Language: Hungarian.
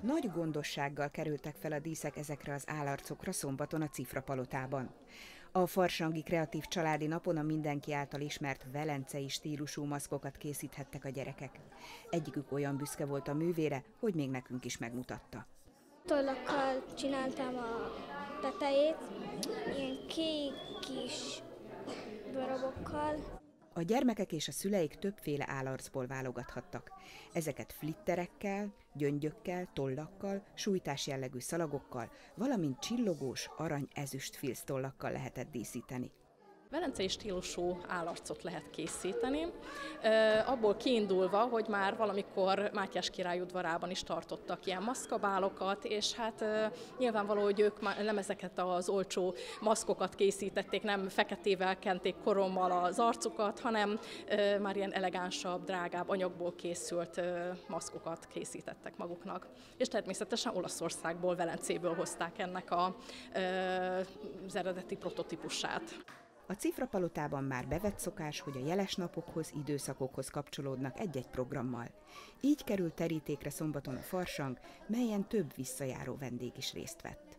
Nagy gondossággal kerültek fel a díszek ezekre az állarcokra szombaton a Cifra palotában. A Farsangi Kreatív Családi Napon a mindenki által ismert velencei stílusú maszkokat készíthettek a gyerekek. Egyikük olyan büszke volt a művére, hogy még nekünk is megmutatta. Tollakkal csináltam a tetejét, ilyen kék kis darabokkal. A gyermekek és a szüleik többféle állarcból válogathattak. Ezeket flitterekkel, gyöngyökkel, tollakkal, sújtás jellegű szalagokkal, valamint csillogós, arany-ezüst filztollakkal lehetett díszíteni. Velencei stílusú állarcot lehet készíteni, abból kiindulva, hogy már valamikor Mátyás király udvarában is tartottak ilyen maszkabálokat, és hát nyilvánvaló, hogy ők nem ezeket az olcsó maszkokat készítették, nem feketével kenték korommal az arcukat, hanem már ilyen elegánsabb, drágább anyagból készült maszkokat készítettek maguknak. És természetesen Olaszországból, Velencéből hozták ennek a, az eredeti prototípusát. A Cifra palotában már bevett szokás, hogy a jeles napokhoz, időszakokhoz kapcsolódnak egy-egy programmal. Így került terítékre szombaton a farsang, melyen több visszajáró vendég is részt vett.